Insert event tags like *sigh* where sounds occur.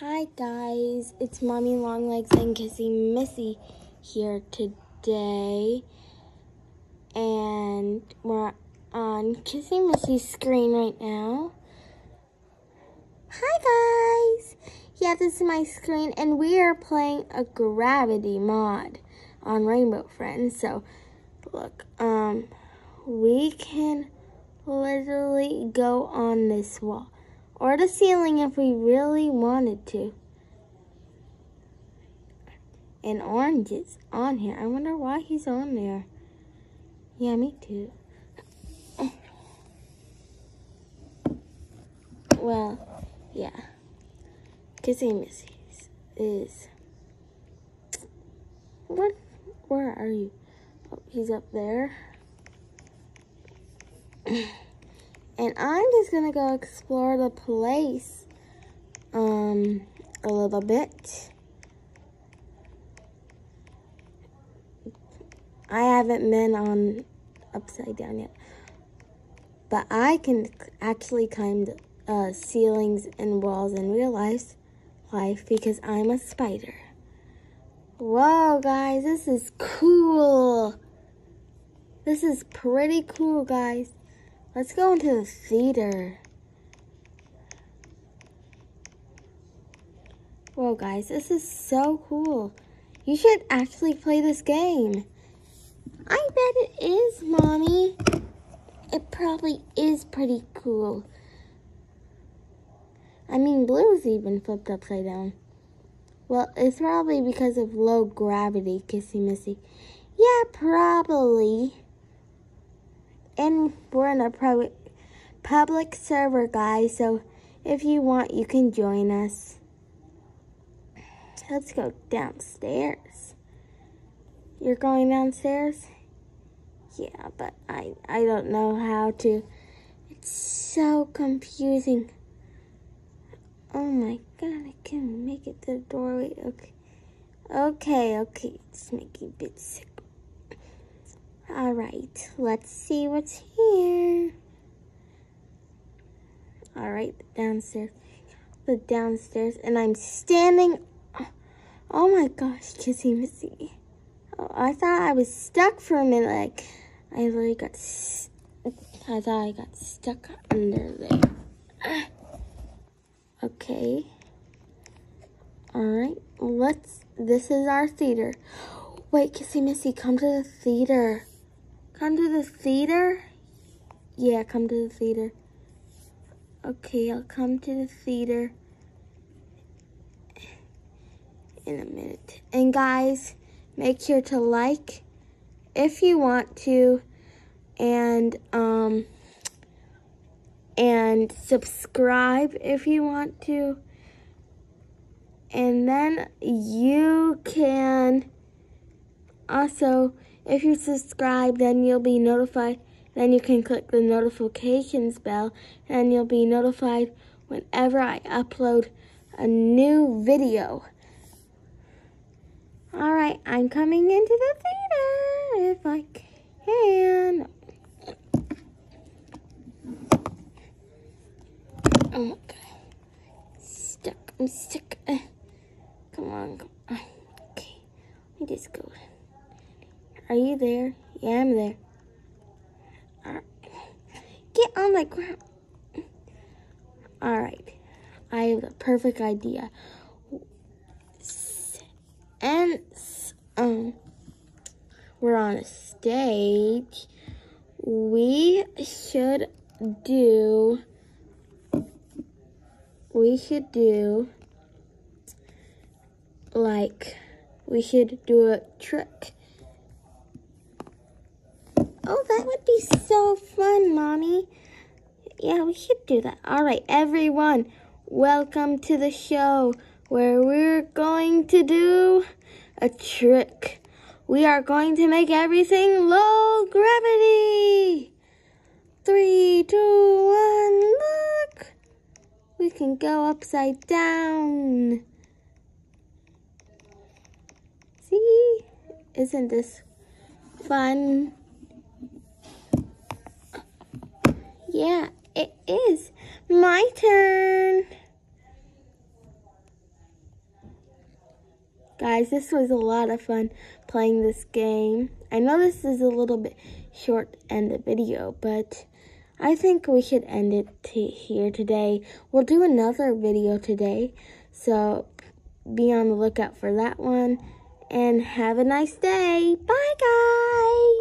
Hi guys, it's Mommy Longlegs and Kissy Missy here today. And we're on Kissy Missy's screen right now. Hi guys! Yeah, this is my screen and we are playing a gravity mod on Rainbow Friends. So, look, um, we can literally go on this wall or the ceiling if we really wanted to. And orange is on here. I wonder why he's on there. Yeah, me too. Well, yeah. Kissy Missy's is. What? Where are you? Oh, he's up there. *clears throat* And I'm just gonna go explore the place um, a little bit. I haven't been on upside down yet. But I can actually climb uh, ceilings and walls in real life, life because I'm a spider. Whoa, guys, this is cool. This is pretty cool, guys. Let's go into the theater. Whoa, guys, this is so cool. You should actually play this game. I bet it is, Mommy. It probably is pretty cool. I mean, blue's even flipped upside down. Well, it's probably because of low gravity, Kissy Missy. Yeah, probably and we're in a public server, guys. So if you want, you can join us. Let's go downstairs. You're going downstairs? Yeah, but I, I don't know how to. It's so confusing. Oh my god, I can't make it to the doorway. Okay. Okay, okay. It's making a bit sick. Right, let's see what's here. All right, downstairs. The downstairs, and I'm standing. Oh my gosh, Kissy Missy. Oh, I thought I was stuck for a minute. Like, I literally got. I thought I got stuck under there. *sighs* Okay. All right, let's. This is our theater. Wait, Kissy Missy, come to the theater. Come to the theater? Yeah, come to the theater. Okay, I'll come to the theater in a minute. And guys, make sure to like if you want to and um and subscribe if you want to. And then you can also if you subscribe, then you'll be notified. Then you can click the notifications bell and you'll be notified whenever I upload a new video. All right, I'm coming into the theater if I can. Oh my god. Stuck. I'm stuck. Uh, come on. Come on. Okay. Let me just go. Are you there? Yeah, I'm there. Get on the ground. All right. I have the perfect idea. And um, we're on a stage. We should do. We should do like we should do a trick Oh, that would be so fun, Mommy. Yeah, we should do that. All right, everyone, welcome to the show where we're going to do a trick. We are going to make everything low gravity. Three, two, one, look. We can go upside down. See? Isn't this fun? Yeah, it is my turn. Guys, this was a lot of fun playing this game. I know this is a little bit short end of video, but I think we should end it here today. We'll do another video today, so be on the lookout for that one. And have a nice day. Bye, guys.